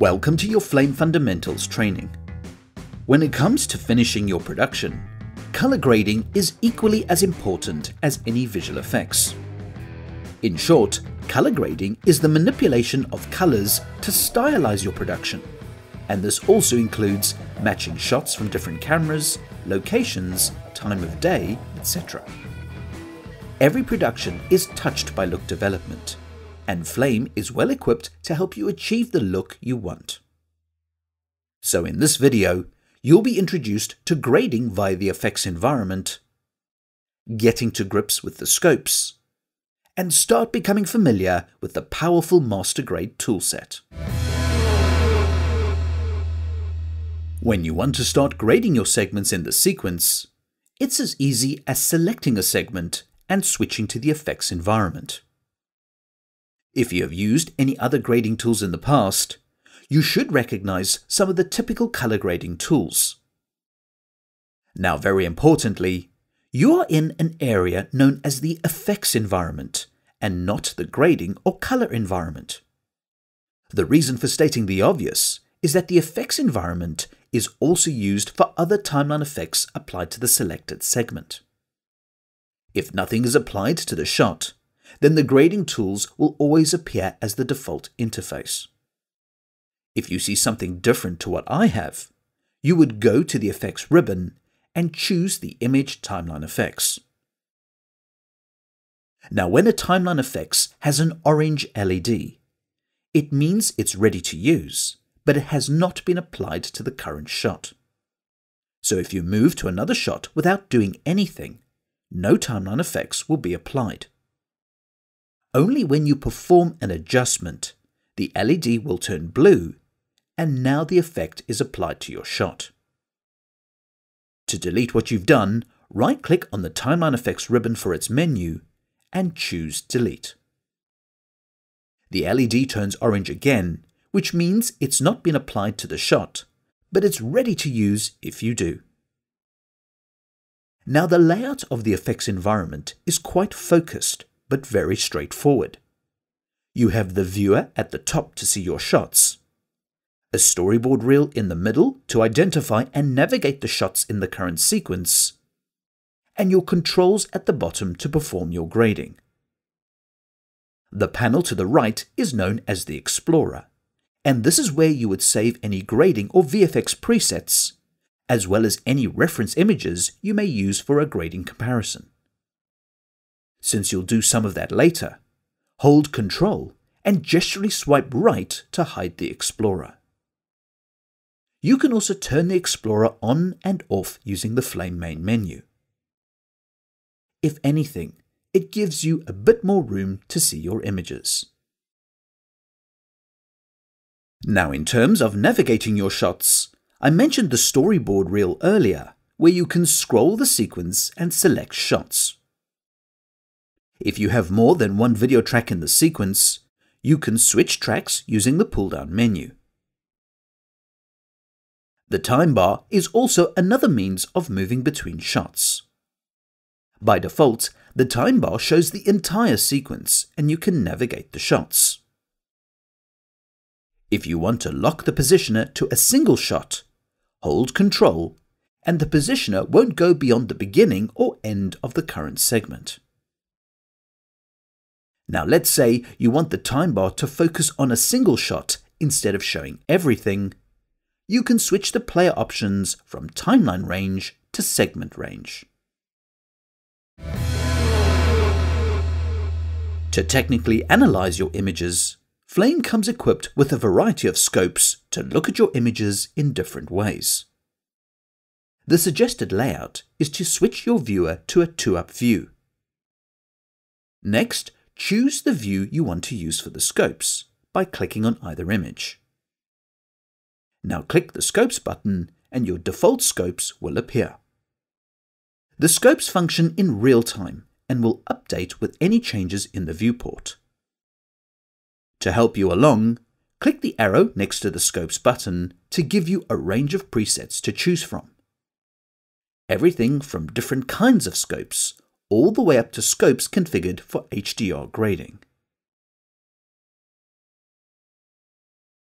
Welcome to your Flame Fundamentals training. When it comes to finishing your production, color grading is equally as important as any visual effects. In short, color grading is the manipulation of colors to stylize your production, and this also includes matching shots from different cameras, locations, time of day, etc. Every production is touched by look development, and Flame is well equipped to help you achieve the look you want. So in this video, you'll be introduced to grading via the effects environment, getting to grips with the scopes, and start becoming familiar with the powerful Master Grade toolset. When you want to start grading your segments in the sequence, it's as easy as selecting a segment and switching to the effects environment. If you have used any other grading tools in the past, you should recognize some of the typical color grading tools. Now, very importantly, you are in an area known as the effects environment and not the grading or color environment. The reason for stating the obvious is that the effects environment is also used for other timeline effects applied to the selected segment. If nothing is applied to the shot, then the grading tools will always appear as the default interface. If you see something different to what I have, you would go to the Effects ribbon and choose the Image Timeline Effects. Now when a timeline effects has an orange LED, it means it's ready to use, but it has not been applied to the current shot. So if you move to another shot without doing anything, no timeline effects will be applied. Only when you perform an adjustment, the LED will turn blue and now the effect is applied to your shot. To delete what you've done, right-click on the Timeline Effects ribbon for its menu and choose Delete. The LED turns orange again, which means it's not been applied to the shot, but it's ready to use if you do. Now the layout of the effects environment is quite focused but very straightforward. You have the viewer at the top to see your shots, a storyboard reel in the middle to identify and navigate the shots in the current sequence, and your controls at the bottom to perform your grading. The panel to the right is known as the Explorer, and this is where you would save any grading or VFX presets, as well as any reference images you may use for a grading comparison. Since you'll do some of that later, hold Control and gesturally swipe right to hide the Explorer. You can also turn the Explorer on and off using the Flame main menu. If anything, it gives you a bit more room to see your images. Now in terms of navigating your shots, I mentioned the storyboard reel earlier, where you can scroll the sequence and select shots. If you have more than one video track in the sequence, you can switch tracks using the pull-down menu. The time bar is also another means of moving between shots. By default, the time bar shows the entire sequence and you can navigate the shots. If you want to lock the positioner to a single shot, hold Control and the positioner won't go beyond the beginning or end of the current segment. Now let's say you want the time bar to focus on a single shot instead of showing everything. You can switch the player options from timeline range to segment range. To technically analyze your images, Flame comes equipped with a variety of scopes to look at your images in different ways. The suggested layout is to switch your viewer to a 2-up view. Next, choose the view you want to use for the scopes by clicking on either image. Now click the Scopes button and your default scopes will appear. The scopes function in real time and will update with any changes in the viewport. To help you along, click the arrow next to the Scopes button to give you a range of presets to choose from. Everything from different kinds of scopes all the way up to scopes configured for HDR grading.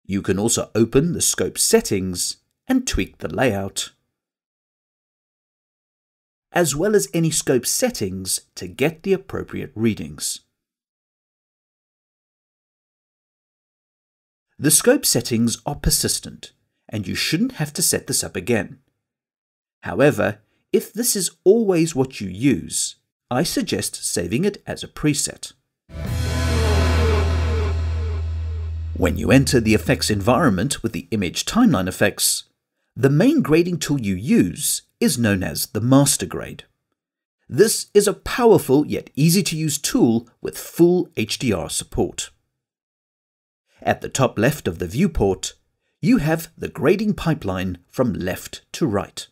You can also open the scope settings and tweak the layout, as well as any scope settings to get the appropriate readings. The scope settings are persistent, and you shouldn't have to set this up again. However, if this is always what you use, I suggest saving it as a preset. When you enter the effects environment with the image timeline effects, the main grading tool you use is known as the master grade. This is a powerful yet easy to use tool with full HDR support. At the top left of the viewport, you have the grading pipeline from left to right.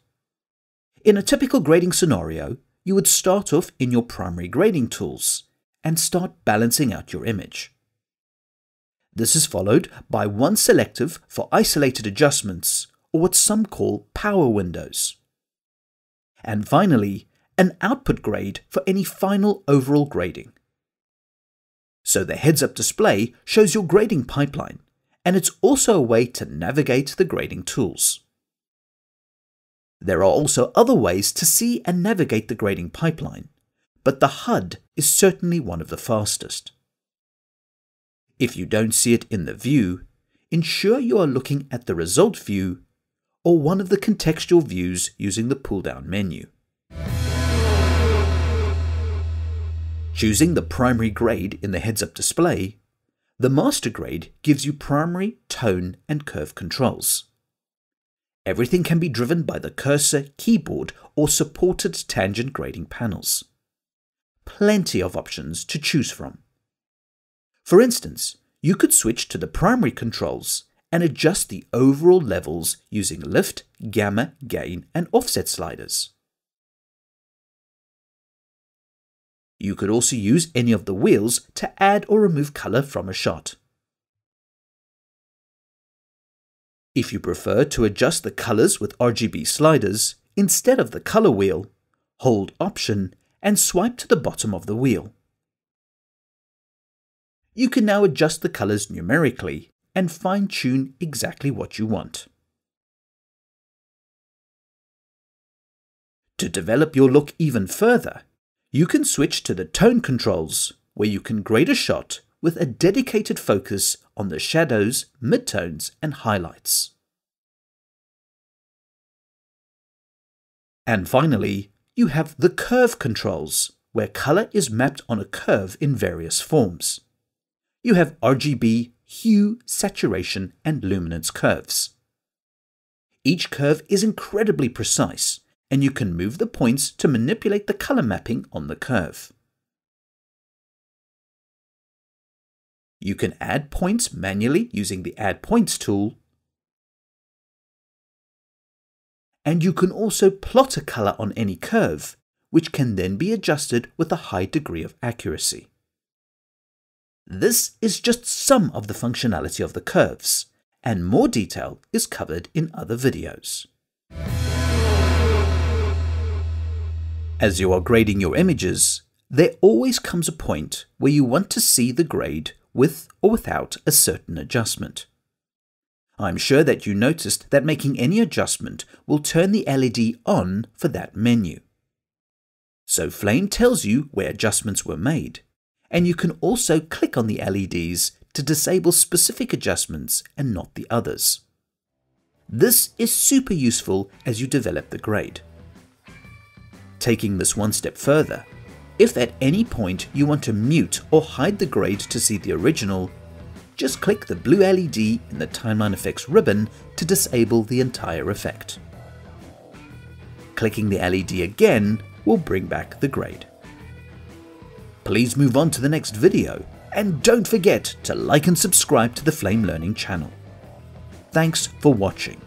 In a typical grading scenario, you would start off in your primary grading tools and start balancing out your image. This is followed by one selective for isolated adjustments, or what some call power windows. And finally, an output grade for any final overall grading. So the heads-up display shows your grading pipeline, and it's also a way to navigate the grading tools. There are also other ways to see and navigate the grading pipeline, but the HUD is certainly one of the fastest. If you don't see it in the view, ensure you are looking at the result view or one of the contextual views using the pull-down menu. Choosing the primary grade in the heads-up display, the master grade gives you primary, tone, and curve controls. Everything can be driven by the cursor, keyboard, or supported tangent grading panels. Plenty of options to choose from. For instance, you could switch to the primary controls and adjust the overall levels using lift, gamma, gain, and offset sliders. You could also use any of the wheels to add or remove color from a shot. If you prefer to adjust the colors with RGB sliders, instead of the color wheel, hold Option and swipe to the bottom of the wheel. You can now adjust the colors numerically and fine-tune exactly what you want. To develop your look even further, you can switch to the tone controls, where you can grade a shot with a dedicated focus on the shadows, midtones, and highlights. And finally, you have the curve controls, where color is mapped on a curve in various forms. You have RGB, hue, saturation, and luminance curves. Each curve is incredibly precise and you can move the points to manipulate the color mapping on the curve. You can add points manually using the Add Points tool, and you can also plot a color on any curve, which can then be adjusted with a high degree of accuracy. This is just some of the functionality of the curves, and more detail is covered in other videos. As you are grading your images, there always comes a point where you want to see the grade with or without a certain adjustment. I'm sure that you noticed that making any adjustment will turn the LED on for that menu. So Flame tells you where adjustments were made, and you can also click on the LEDs to disable specific adjustments and not the others. This is super useful as you develop the grade. Taking this one step further, if at any point you want to mute or hide the grade to see the original, just click the blue LED in the Timeline Effects ribbon to disable the entire effect. Clicking the LED again will bring back the grade. Please move on to the next video, and don't forget to like and subscribe to the Flame Learning channel. Thanks for watching.